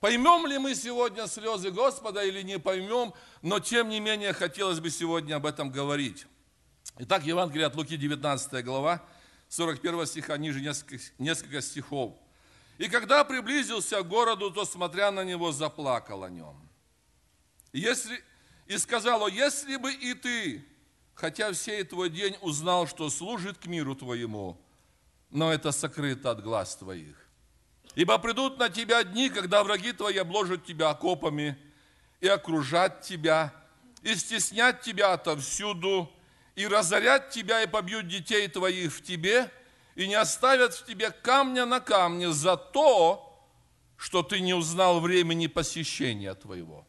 Поймем ли мы сегодня слезы Господа или не поймем, но тем не менее хотелось бы сегодня об этом говорить. Итак, Евангелие от Луки, 19 глава, 41 стиха, ниже несколько, несколько стихов. «И когда приблизился к городу, то, смотря на него, заплакал о нем. Если, и сказал, если бы и ты, хотя всей твой день узнал, что служит к миру твоему, но это сокрыто от глаз твоих. Ибо придут на тебя дни, когда враги твои обложат тебя окопами и окружат тебя, и стеснят тебя отовсюду, и разорят тебя, и побьют детей твоих в тебе, и не оставят в тебе камня на камне за то, что ты не узнал времени посещения твоего.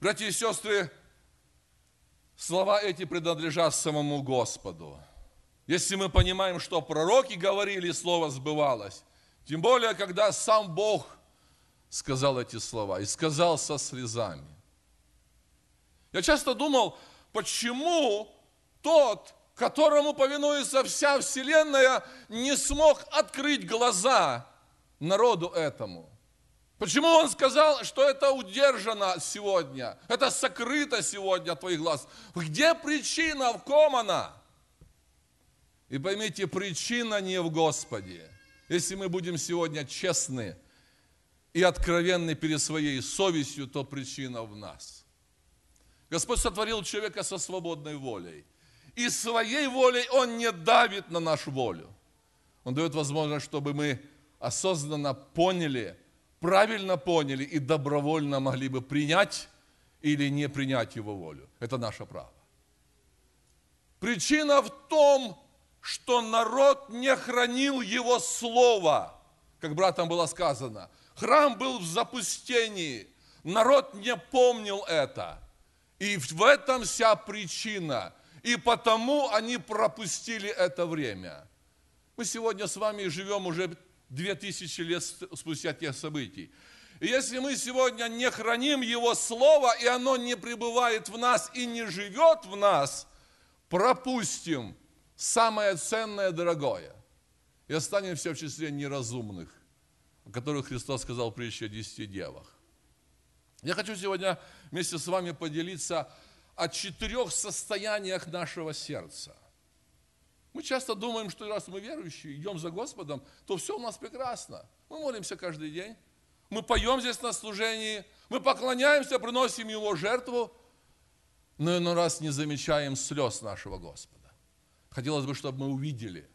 Братья и сестры, слова эти принадлежат самому Господу. Если мы понимаем, что пророки говорили, слово сбывалось, тем более, когда сам Бог сказал эти слова и сказал со слезами. Я часто думал, почему тот, которому повинуется вся вселенная, не смог открыть глаза народу этому. Почему он сказал, что это удержано сегодня, это сокрыто сегодня от твоих глаз? Где причина, в ком она? И поймите, причина не в Господе. Если мы будем сегодня честны и откровенны перед своей совестью, то причина в нас. Господь сотворил человека со свободной волей. И своей волей Он не давит на нашу волю. Он дает возможность, чтобы мы осознанно поняли, правильно поняли и добровольно могли бы принять или не принять Его волю. Это наше право. Причина в том, что народ не хранил Его Слово, как братам было сказано. Храм был в запустении, народ не помнил это. И в этом вся причина. И потому они пропустили это время. Мы сегодня с вами живем уже две тысячи лет спустя тех событий. И если мы сегодня не храним Его Слово, и оно не пребывает в нас и не живет в нас, пропустим самое ценное, дорогое. И останемся в числе неразумных, о которых Христос сказал прежде о десяти девах. Я хочу сегодня вместе с вами поделиться о четырех состояниях нашего сердца. Мы часто думаем, что раз мы верующие, идем за Господом, то все у нас прекрасно. Мы молимся каждый день, мы поем здесь на служении, мы поклоняемся, приносим Его жертву, но иной раз не замечаем слез нашего Господа. Хотелось бы, чтобы мы увидели.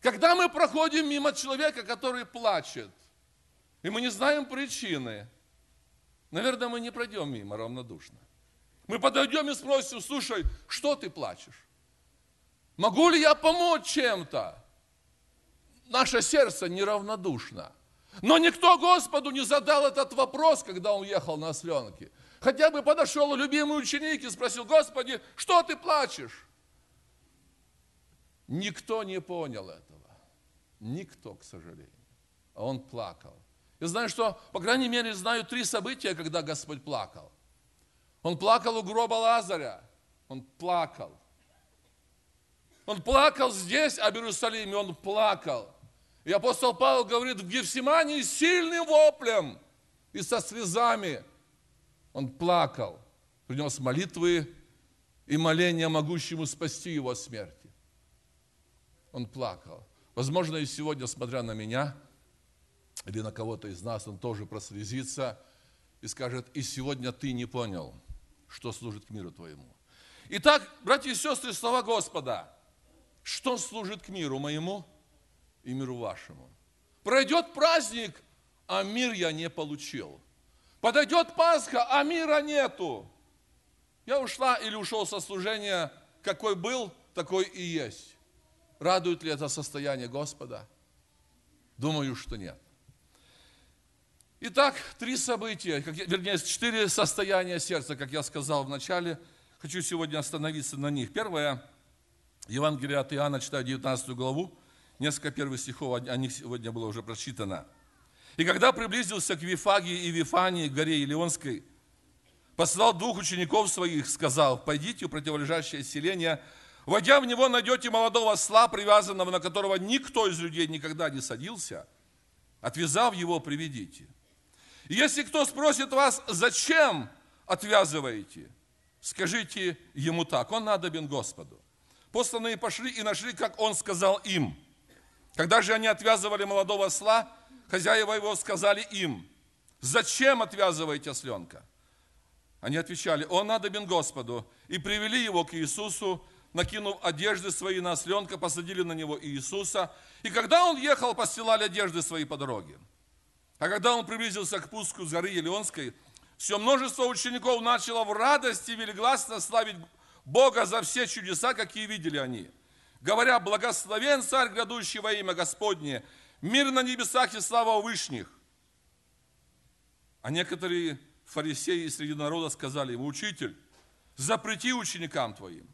Когда мы проходим мимо человека, который плачет, и мы не знаем причины, наверное, мы не пройдем мимо равнодушно. Мы подойдем и спросим, слушай, что ты плачешь? Могу ли я помочь чем-то? Наше сердце неравнодушно. Но никто Господу не задал этот вопрос, когда он ехал на осленке. Хотя бы подошел любимый ученик и спросил, Господи, что ты плачешь? Никто не понял этого. Никто, к сожалению. А он плакал. Я знаю, что, по крайней мере, знаю три события, когда Господь плакал. Он плакал у гроба Лазаря. Он плакал. Он плакал здесь, а в Иерусалиме он плакал. И апостол Павел говорит, в Гефсимании сильным воплем и со слезами он плакал, принес молитвы и моления могущему спасти его от смерти он плакал. Возможно, и сегодня, смотря на меня, или на кого-то из нас, он тоже прослезится и скажет, и сегодня ты не понял, что служит к миру твоему. Итак, братья и сестры, слова Господа, что служит к миру моему и миру вашему? Пройдет праздник, а мир я не получил. Подойдет Пасха, а мира нету. Я ушла или ушел со служения, какой был, такой и есть. Радует ли это состояние Господа? Думаю, что нет. Итак, три события, как, вернее, четыре состояния сердца, как я сказал в начале. Хочу сегодня остановиться на них. Первое, Евангелие от Иоанна, читаю 19 главу, несколько первых стихов, о них сегодня было уже прочитано. «И когда приблизился к Вифагии и Вифании, горе Илионской, послал двух учеников своих, сказал, пойдите в противолежащее селение, Войдя в него, найдете молодого осла, привязанного, на которого никто из людей никогда не садился. Отвязав его, приведите. И если кто спросит вас, зачем отвязываете, скажите ему так, он надобен Господу. Посланные пошли и нашли, как он сказал им. Когда же они отвязывали молодого осла, хозяева его сказали им, зачем отвязываете осленка? Они отвечали, он надобен Господу. И привели его к Иисусу, накинув одежды свои на осленка, посадили на него Иисуса. И когда он ехал, постилали одежды свои по дороге. А когда он приблизился к пуску с горы Елеонской, все множество учеников начало в радости велигласно славить Бога за все чудеса, какие видели они. Говоря, благословен царь, грядущий во имя Господне, мир на небесах и слава вышних. А некоторые фарисеи среди народа сказали ему, учитель, запрети ученикам твоим.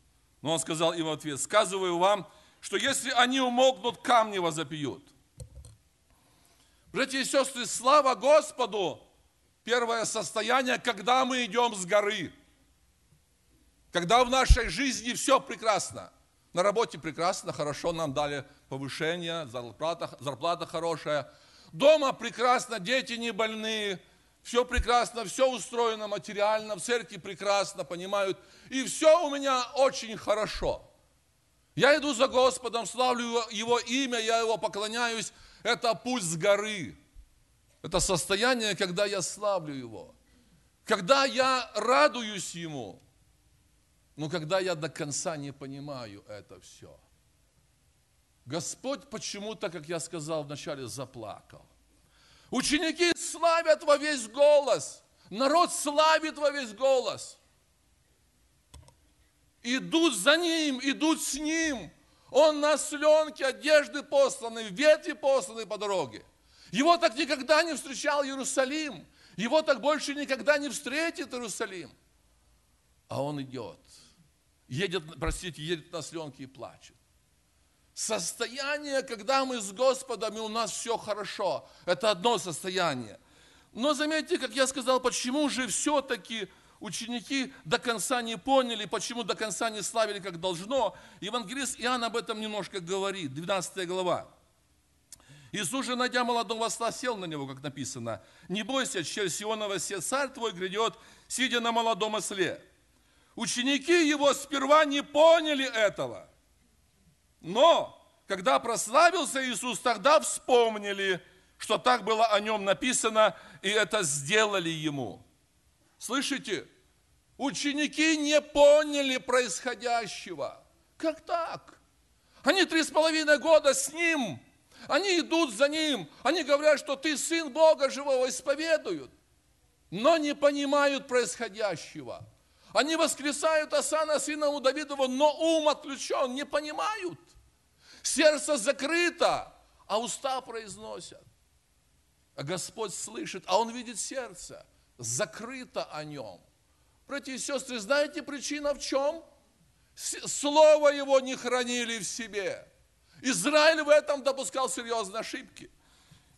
Но он сказал им в ответ, сказываю вам, что если они умолкнут, камни возопьют. Братья и сестры, слава Господу! Первое состояние, когда мы идем с горы. Когда в нашей жизни все прекрасно. На работе прекрасно, хорошо, нам дали повышение, зарплата, зарплата хорошая. Дома прекрасно, дети не больные, все прекрасно, все устроено материально, в церкви прекрасно, понимают. И все у меня очень хорошо. Я иду за Господом, славлю Его имя, я Его поклоняюсь. Это путь с горы. Это состояние, когда я славлю Его. Когда я радуюсь Ему. Но когда я до конца не понимаю это все. Господь почему-то, как я сказал вначале, заплакал. Ученики славят во весь голос. Народ славит во весь голос. Идут за ним, идут с ним. Он на сленке, одежды посланы, ветви посланы по дороге. Его так никогда не встречал Иерусалим. Его так больше никогда не встретит Иерусалим. А он идет. Едет, простите, едет на сленке и плачет. Состояние, когда мы с Господом, и у нас все хорошо. Это одно состояние. Но заметьте, как я сказал, почему же все-таки ученики до конца не поняли, почему до конца не славили, как должно. Евангелист Иоанн об этом немножко говорит, 12 глава. Иисус же, найдя молодого осла, сел на него, как написано. «Не бойся, черь Сионова, се царь твой грядет, сидя на молодом осле». Ученики его сперва не поняли этого – но, когда прославился Иисус, тогда вспомнили, что так было о нем написано, и это сделали ему. Слышите? Ученики не поняли происходящего. Как так? Они три с половиной года с ним. Они идут за ним. Они говорят, что ты сын Бога живого, исповедуют. Но не понимают происходящего. Они воскресают Асана, сына у Давидова, но ум отключен, не понимают сердце закрыто, а уста произносят. А Господь слышит, а Он видит сердце, закрыто о нем. Братья и сестры, знаете причина в чем? Слово Его не хранили в себе. Израиль в этом допускал серьезные ошибки.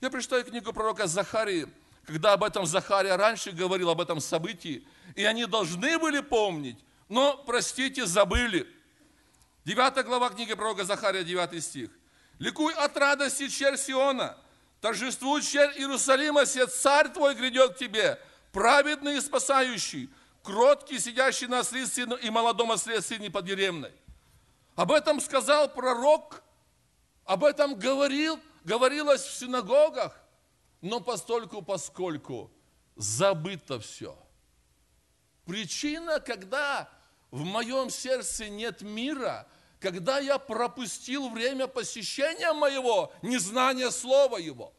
Я прочитаю книгу пророка Захарии, когда об этом Захария раньше говорил, об этом событии, и они должны были помнить, но, простите, забыли. 9 глава книги пророка Захария, 9 стих. «Ликуй от радости, черь Сиона, торжествуй, черь Иерусалима, се царь твой грядет к тебе, праведный и спасающий, кроткий, сидящий на осле и молодом осле сыне подъеремной». Об этом сказал пророк, об этом говорил, говорилось в синагогах, но постольку, поскольку забыто все. Причина, когда в моем сердце нет мира, когда я пропустил время посещения моего, незнания Слова Его.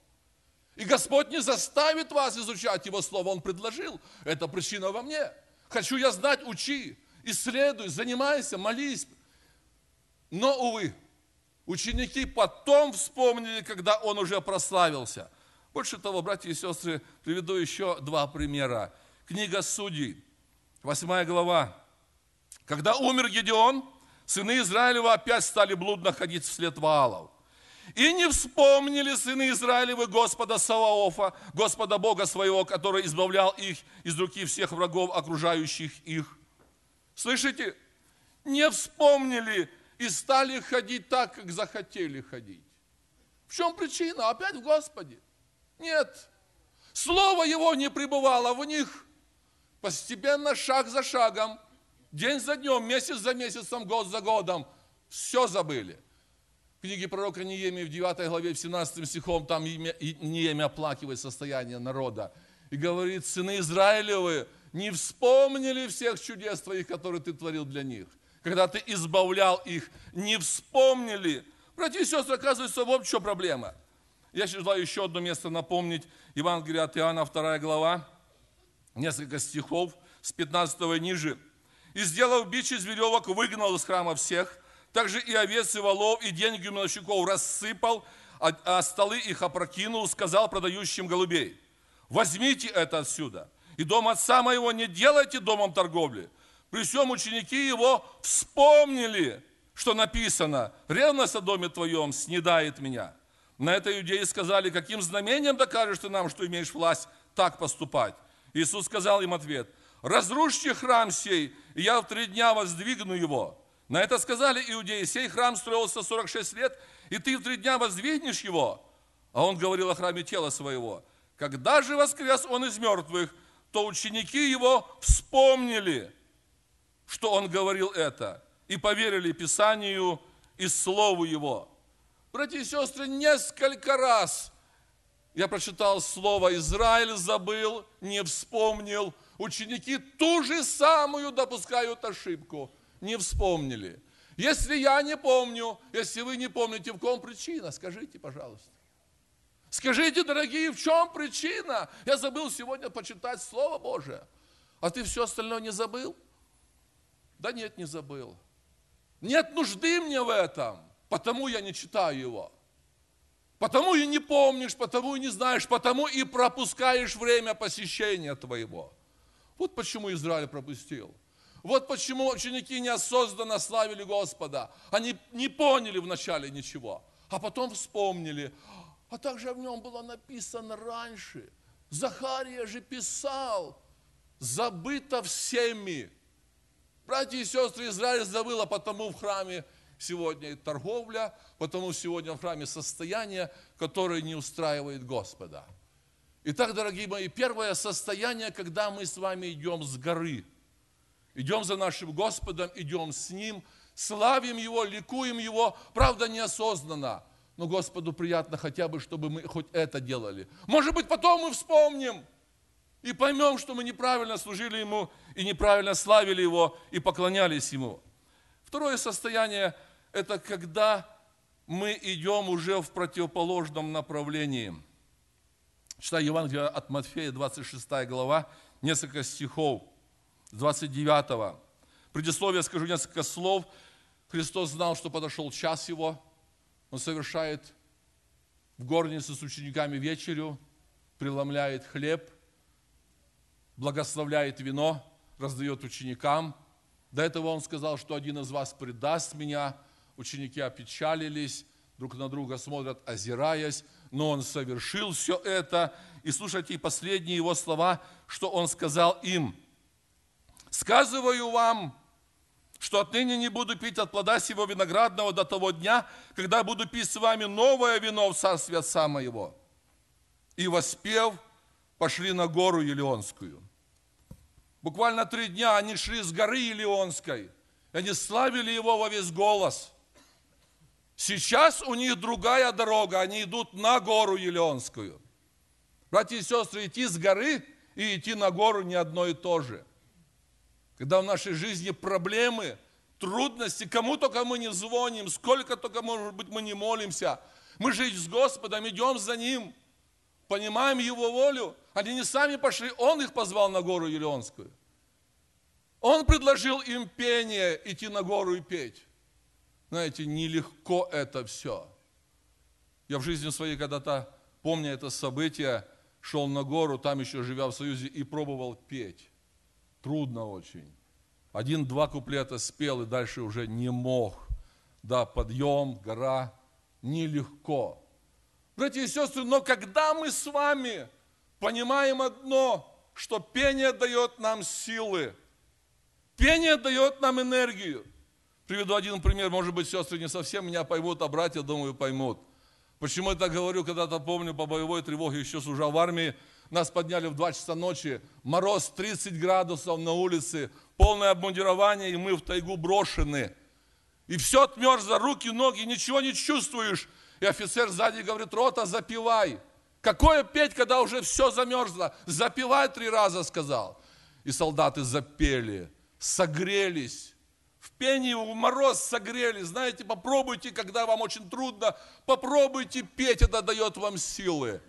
И Господь не заставит вас изучать Его Слово, Он предложил. Это причина во мне. Хочу я знать, учи, исследуй, занимайся, молись. Но, увы, ученики потом вспомнили, когда Он уже прославился. Больше того, братья и сестры, приведу еще два примера. Книга Судей, 8 глава. Когда умер Гедеон, сыны Израилева опять стали блудно ходить вслед Ваалов. И не вспомнили сыны Израилевы Господа Саваофа, Господа Бога своего, который избавлял их из руки всех врагов, окружающих их. Слышите? Не вспомнили и стали ходить так, как захотели ходить. В чем причина? Опять в Господе. Нет. Слово его не пребывало в них. Постепенно, шаг за шагом, день за днем, месяц за месяцем, год за годом, все забыли. В книге пророка Неемии в 9 главе, в 17 стихом, там Неемия оплакивает состояние народа. И говорит, сыны Израилевы не вспомнили всех чудес твоих, которые ты творил для них. Когда ты избавлял их, не вспомнили. Братья и сестры, оказывается, вот в чем проблема. Я желаю еще одно место напомнить. Евангелие от Иоанна, 2 глава, несколько стихов, с 15 и ниже. «И, сделав бич из веревок, выгнал из храма всех, также и овец, и волов, и деньги у миновщиков рассыпал, а, а столы их опрокинул, сказал продающим голубей, возьмите это отсюда, и дом отца моего не делайте домом торговли. При всем ученики его вспомнили, что написано, ревность о доме твоем снедает меня. На это иудеи сказали, каким знамением докажешь ты нам, что имеешь власть так поступать? Иисус сказал им ответ, разрушьте храм сей, и я в три дня воздвигну его. На это сказали иудеи, сей храм строился 46 лет, и ты в три дня воздвигнешь его. А он говорил о храме тела своего. Когда же воскрес он из мертвых, то ученики его вспомнили, что он говорил это, и поверили Писанию и Слову его. Братья и сестры, несколько раз я прочитал слово «Израиль забыл, не вспомнил». Ученики ту же самую допускают ошибку – не вспомнили. Если я не помню, если вы не помните, в ком причина, скажите, пожалуйста. Скажите, дорогие, в чем причина? Я забыл сегодня почитать Слово Божие. А ты все остальное не забыл? Да нет, не забыл. Нет нужды мне в этом, потому я не читаю его. Потому и не помнишь, потому и не знаешь, потому и пропускаешь время посещения твоего. Вот почему Израиль пропустил. Вот почему ученики неосознанно славили Господа. Они не поняли вначале ничего, а потом вспомнили. А также в нем было написано раньше. Захария же писал, забыто всеми. Братья и сестры, Израиль забыл, а потому в храме сегодня торговля, потому сегодня в храме состояние, которое не устраивает Господа. Итак, дорогие мои, первое состояние, когда мы с вами идем с горы – Идем за нашим Господом, идем с Ним, славим Его, ликуем Его, правда, неосознанно. Но Господу приятно хотя бы, чтобы мы хоть это делали. Может быть, потом мы вспомним и поймем, что мы неправильно служили Ему и неправильно славили Его и поклонялись Ему. Второе состояние – это когда мы идем уже в противоположном направлении. Читаю Евангелие от Матфея, 26 глава, несколько стихов – 29. Предисловие скажу несколько слов. Христос знал, что подошел час его. Он совершает в горнице с учениками вечерю, преломляет хлеб, благословляет вино, раздает ученикам. До этого он сказал, что один из вас предаст меня. Ученики опечалились, друг на друга смотрят, озираясь, но он совершил все это. И слушайте последние его слова, что он сказал им – Сказываю вам, что отныне не буду пить от плода сего виноградного до того дня, когда буду пить с вами новое вино в царстве Отца моего. И воспев, пошли на гору Елеонскую. Буквально три дня они шли с горы Елеонской, и они славили его во весь голос. Сейчас у них другая дорога, они идут на гору Елеонскую. Братья и сестры, идти с горы и идти на гору не одно и то же – когда в нашей жизни проблемы, трудности, кому только мы не звоним, сколько только, может быть, мы не молимся. Мы жить с Господом, идем за Ним, понимаем Его волю. Они не сами пошли, Он их позвал на гору Елеонскую. Он предложил им пение, идти на гору и петь. Знаете, нелегко это все. Я в жизни своей когда-то, помня это событие, шел на гору, там еще живя в Союзе, и пробовал петь трудно очень. Один-два куплета спел и дальше уже не мог. Да, подъем, гора, нелегко. Братья и сестры, но когда мы с вами понимаем одно, что пение дает нам силы, пение дает нам энергию. Приведу один пример, может быть, сестры не совсем меня поймут, а братья, думаю, поймут. Почему я так говорю, когда-то помню по боевой тревоге, еще служа в армии, нас подняли в 2 часа ночи, мороз 30 градусов на улице, полное обмундирование, и мы в тайгу брошены. И все отмерзло, руки, ноги, ничего не чувствуешь. И офицер сзади говорит, рота, запивай. Какое петь, когда уже все замерзло? Запивай три раза, сказал. И солдаты запели, согрелись. В пении в мороз согрелись. Знаете, попробуйте, когда вам очень трудно, попробуйте петь, это дает вам силы.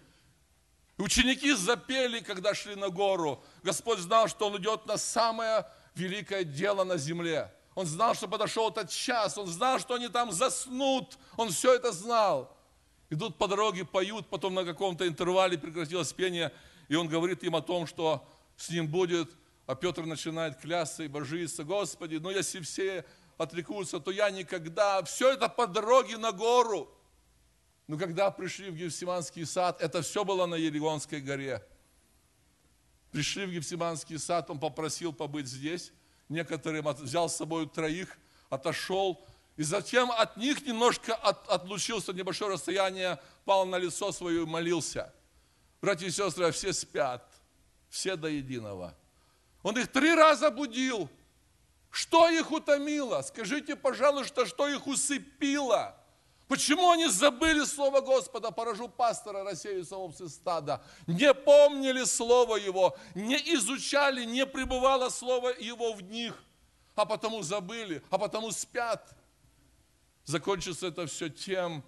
Ученики запели, когда шли на гору. Господь знал, что Он идет на самое великое дело на земле. Он знал, что подошел этот час. Он знал, что они там заснут. Он все это знал. Идут по дороге, поют, потом на каком-то интервале прекратилось пение, и он говорит им о том, что с ним будет, а Петр начинает клясться и божиться, Господи, ну если все отрекутся, то я никогда. Все это по дороге на гору. Но когда пришли в Гефсиманский сад, это все было на Елеонской горе. Пришли в Гефсиманский сад, он попросил побыть здесь. Некоторым взял с собой троих, отошел. И затем от них немножко от, отлучился небольшое расстояние, пал на лицо свое и молился. Братья и сестры, все спят, все до единого. Он их три раза будил. Что их утомило? Скажите, пожалуйста, что их усыпило? Почему они забыли Слово Господа? Поражу пастора, рассеются овцы стада. Не помнили Слово Его, не изучали, не пребывало Слово Его в них, а потому забыли, а потому спят. Закончится это все тем,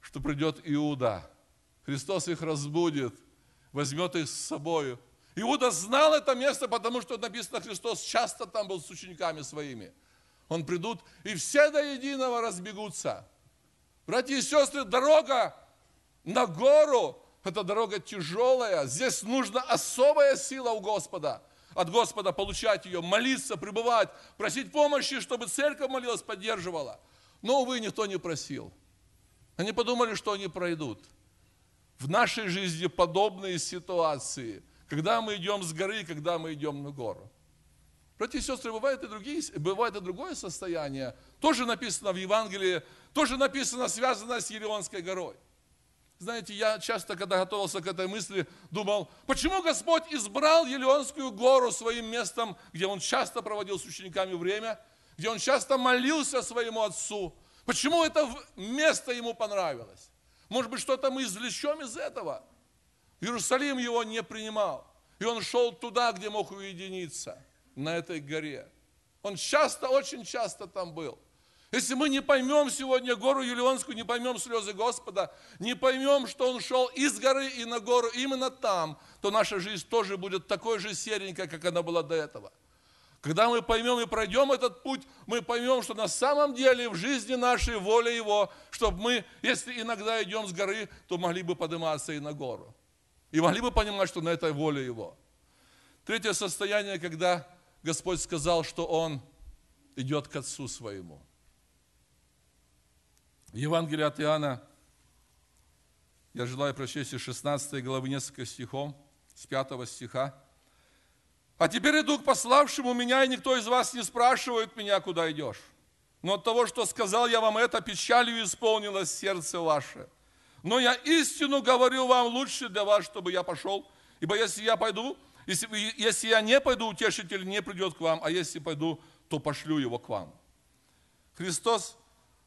что придет Иуда. Христос их разбудит, возьмет их с собой. Иуда знал это место, потому что написано, Христос часто там был с учениками своими. Он придут, и все до единого разбегутся. Братья и сестры, дорога на гору, это дорога тяжелая. Здесь нужна особая сила у Господа. От Господа получать ее, молиться, пребывать, просить помощи, чтобы церковь молилась, поддерживала. Но, увы, никто не просил. Они подумали, что они пройдут. В нашей жизни подобные ситуации, когда мы идем с горы, когда мы идем на гору. Братья и сестры, бывает и, другие, бывает и другое состояние. Тоже написано в Евангелии тоже написано, связано с Елеонской горой. Знаете, я часто, когда готовился к этой мысли, думал, почему Господь избрал Елеонскую гору своим местом, где Он часто проводил с учениками время, где Он часто молился своему Отцу. Почему это место Ему понравилось? Может быть, что-то мы извлечем из этого? Иерусалим его не принимал. И он шел туда, где мог уединиться, на этой горе. Он часто, очень часто там был. Если мы не поймем сегодня гору Юлионскую, не поймем слезы Господа, не поймем, что Он шел из горы и на гору именно там, то наша жизнь тоже будет такой же серенькой, как она была до этого. Когда мы поймем и пройдем этот путь, мы поймем, что на самом деле в жизни нашей воля Его, чтобы мы, если иногда идем с горы, то могли бы подниматься и на гору. И могли бы понимать, что на этой воле Его. Третье состояние, когда Господь сказал, что Он идет к Отцу Своему – Евангелие от Иоанна, я желаю прочесть из 16 главы несколько стихов, с 5 стиха. «А теперь иду к пославшему меня, и никто из вас не спрашивает меня, куда идешь. Но от того, что сказал я вам это, печалью исполнилось сердце ваше. Но я истину говорю вам, лучше для вас, чтобы я пошел. Ибо если я пойду, если, если я не пойду, утешитель не придет к вам, а если пойду, то пошлю его к вам». Христос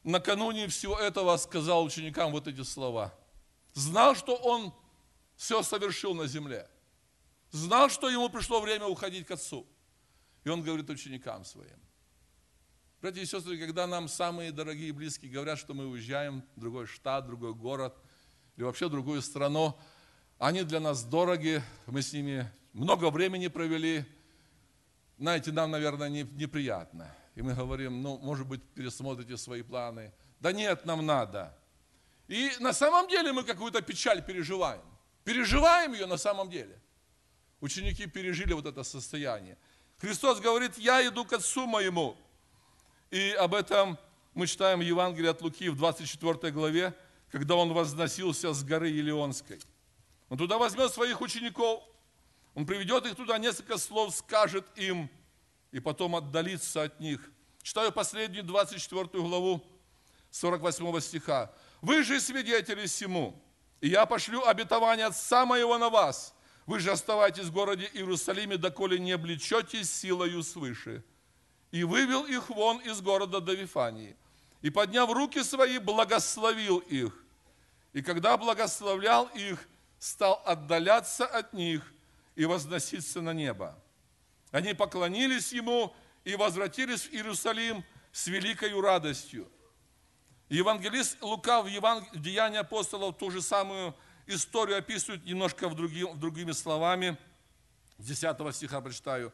накануне всего этого сказал ученикам вот эти слова. Знал, что он все совершил на земле. Знал, что ему пришло время уходить к Отцу. И он говорит ученикам своим. Братья и сестры, когда нам самые дорогие и близкие говорят, что мы уезжаем в другой штат, другой город, или вообще другую страну, они для нас дороги, мы с ними много времени провели, знаете, нам, наверное, не, неприятно и мы говорим, ну, может быть, пересмотрите свои планы. Да нет, нам надо. И на самом деле мы какую-то печаль переживаем. Переживаем ее на самом деле. Ученики пережили вот это состояние. Христос говорит, я иду к Отцу моему. И об этом мы читаем в Евангелии от Луки в 24 главе, когда он возносился с горы Елеонской. Он туда возьмет своих учеников, он приведет их туда, несколько слов скажет им – и потом отдалиться от них. Читаю последнюю 24 главу 48 стиха. Вы же свидетели всему, и я пошлю обетование Отца моего на вас. Вы же оставайтесь в городе Иерусалиме, доколе не облечетесь силою свыше. И вывел их вон из города до Вифании. И, подняв руки свои, благословил их. И когда благословлял их, стал отдаляться от них и возноситься на небо. Они поклонились ему и возвратились в Иерусалим с великой радостью. Евангелист Лука в, Еван... Деянии апостолов ту же самую историю описывает немножко в другим, в другими словами. С 10 стиха прочитаю,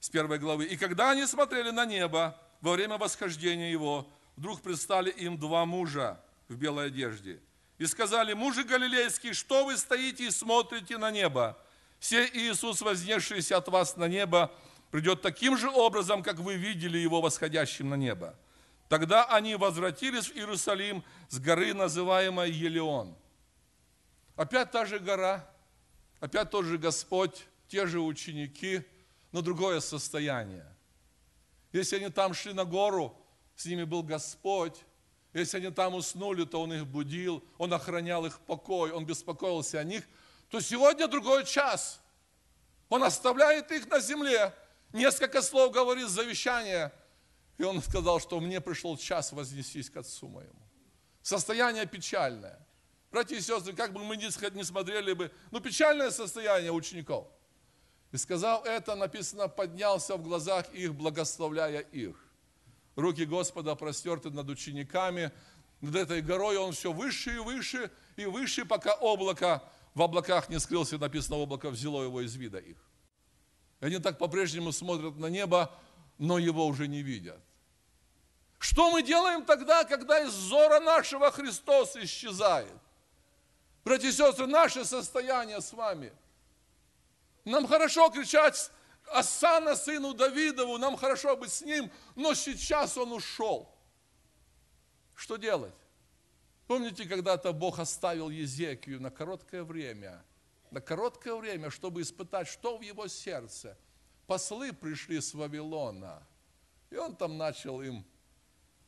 с первой главы. «И когда они смотрели на небо во время восхождения его, вдруг предстали им два мужа в белой одежде. И сказали, мужи галилейские, что вы стоите и смотрите на небо? Все Иисус, вознесшийся от вас на небо, придет таким же образом, как вы видели его восходящим на небо. Тогда они возвратились в Иерусалим с горы, называемой Елеон. Опять та же гора, опять тот же Господь, те же ученики, но другое состояние. Если они там шли на гору, с ними был Господь. Если они там уснули, то Он их будил, Он охранял их покой, Он беспокоился о них. То сегодня другой час. Он оставляет их на земле. Несколько слов говорит завещание – и он сказал, что мне пришел час вознестись к Отцу моему. Состояние печальное. Братья и сестры, как бы мы ни смотрели бы, ну печальное состояние учеников. И сказал это, написано, поднялся в глазах их, благословляя их. Руки Господа простерты над учениками, над этой горой он все выше и выше, и выше, пока облако в облаках не скрылся, написано, облако взяло его из вида их. И они так по-прежнему смотрят на небо, но его уже не видят. Что мы делаем тогда, когда из зора нашего Христос исчезает? Братья и сестры, наше состояние с вами. Нам хорошо кричать Асана, сыну Давидову, нам хорошо быть с ним, но сейчас он ушел. Что делать? Помните, когда-то Бог оставил Езекию на короткое время, на короткое время, чтобы испытать, что в его сердце. Послы пришли с Вавилона, и он там начал им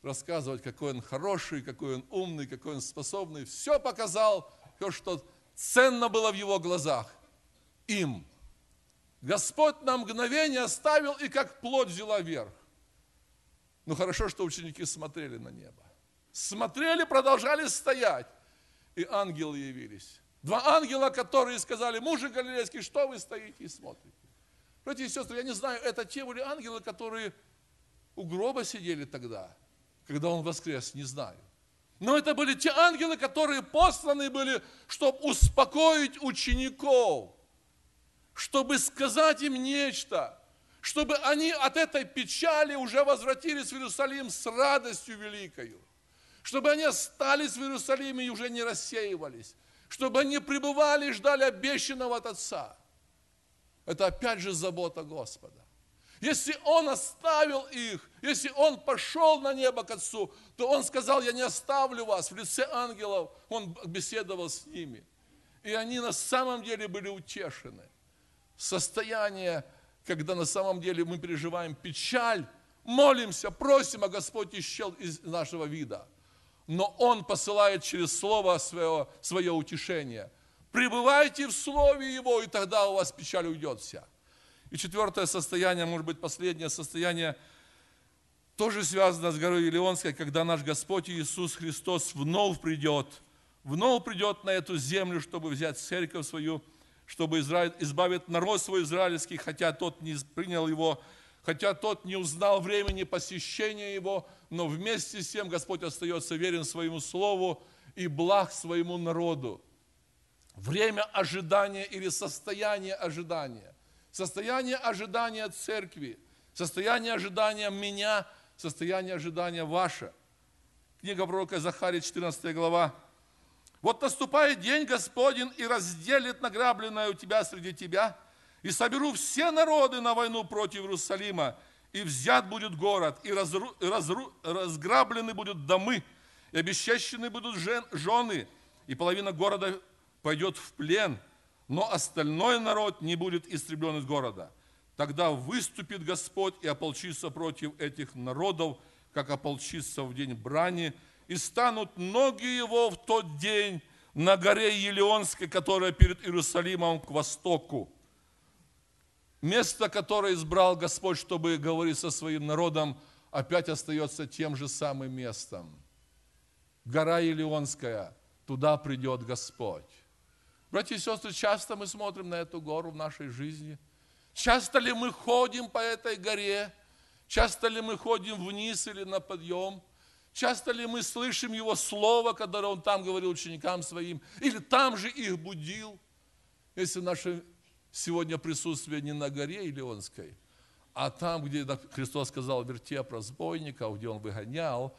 рассказывать, какой он хороший, какой он умный, какой он способный. Все показал, все, что ценно было в его глазах. Им. Господь на мгновение оставил и как плоть взяла вверх. Ну хорошо, что ученики смотрели на небо. Смотрели, продолжали стоять. И ангелы явились. Два ангела, которые сказали, мужи галилейские, что вы стоите и смотрите? Братья и сестры, я не знаю, это те были ангелы, которые у гроба сидели тогда – когда он воскрес, не знаю. Но это были те ангелы, которые посланы были, чтобы успокоить учеников, чтобы сказать им нечто, чтобы они от этой печали уже возвратились в Иерусалим с радостью великою, чтобы они остались в Иерусалиме и уже не рассеивались, чтобы они пребывали и ждали обещанного от Отца. Это опять же забота Господа. Если Он оставил их, если Он пошел на небо к Отцу, то Он сказал, я не оставлю вас. В лице ангелов Он беседовал с ними. И они на самом деле были утешены. Состояние, когда на самом деле мы переживаем печаль, молимся, просим, а Господь исчел из нашего вида. Но Он посылает через Слово свое, свое утешение. Пребывайте в Слове Его, и тогда у вас печаль уйдет вся. И четвертое состояние, может быть, последнее состояние, тоже связано с горой Илионской, когда наш Господь Иисус Христос вновь придет, вновь придет на эту землю, чтобы взять церковь свою, чтобы Израиль, избавить народ свой израильский, хотя тот не принял его, хотя тот не узнал времени посещения его, но вместе с тем Господь остается верен своему слову и благ своему народу. Время ожидания или состояние ожидания состояние ожидания церкви, состояние ожидания меня, состояние ожидания ваше. Книга пророка Захария, 14 глава. «Вот наступает день Господень и разделит награбленное у тебя среди тебя, и соберу все народы на войну против Иерусалима, и взят будет город, и разру, разру, разграблены будут домы, и обесчещены будут жен, жены, и половина города пойдет в плен – но остальной народ не будет истреблен из города. Тогда выступит Господь и ополчится против этих народов, как ополчится в день брани, и станут ноги его в тот день на горе Елеонской, которая перед Иерусалимом к востоку. Место, которое избрал Господь, чтобы говорить со своим народом, опять остается тем же самым местом. Гора Елеонская, туда придет Господь. Братья и сестры, часто мы смотрим на эту гору в нашей жизни. Часто ли мы ходим по этой горе? Часто ли мы ходим вниз или на подъем? Часто ли мы слышим Его Слово, которое Он там говорил ученикам своим, или там же их будил? Если наше сегодня присутствие не на горе Илионской, а там, где Христос сказал вертеп разбойников, где Он выгонял,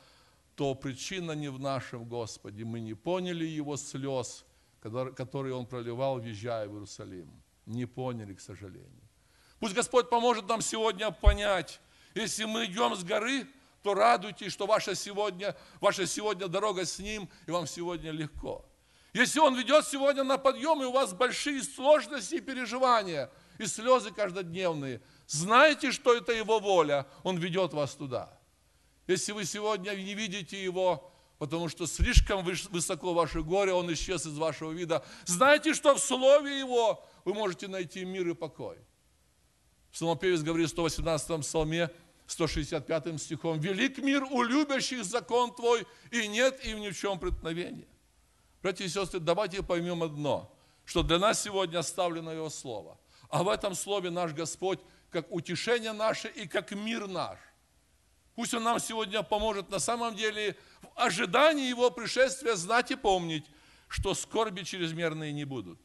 то причина не в нашем Господе. Мы не поняли Его слез, которые Он проливал, въезжая в Иерусалим. Не поняли, к сожалению. Пусть Господь поможет нам сегодня понять, если мы идем с горы, то радуйтесь, что ваша сегодня, ваша сегодня дорога с Ним, и вам сегодня легко. Если Он ведет сегодня на подъем, и у вас большие сложности и переживания, и слезы каждодневные, знайте, что это Его воля, Он ведет вас туда. Если вы сегодня не видите Его, потому что слишком высоко ваше горе, Он исчез из вашего вида, знайте, что в Слове Его вы можете найти мир и покой. Псалмопевец говорит в 118 псалме, 165 стихом, «Велик мир у любящих закон Твой, и нет им ни в чем преткновения». Братья и сестры, давайте поймем одно, что для нас сегодня оставлено Его Слово. А в этом Слове наш Господь как утешение наше и как мир наш. Пусть Он нам сегодня поможет на самом деле в ожидании Его пришествия знать и помнить, что скорби чрезмерные не будут,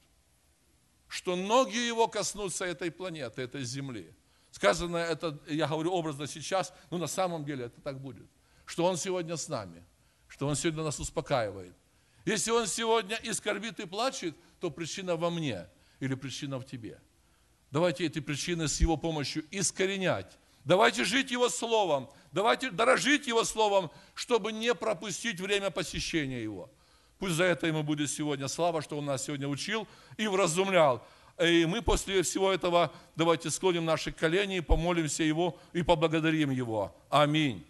что ноги Его коснутся этой планеты, этой земли – Сказано это, я говорю образно сейчас, но на самом деле это так будет. Что Он сегодня с нами, что Он сегодня нас успокаивает. Если Он сегодня и скорбит, и плачет, то причина во мне или причина в тебе. Давайте эти причины с Его помощью искоренять. Давайте жить Его Словом, давайте дорожить Его Словом, чтобы не пропустить время посещения Его. Пусть за это Ему будет сегодня слава, что Он нас сегодня учил и вразумлял. И мы после всего этого давайте склоним наши колени, помолимся Его и поблагодарим Его. Аминь.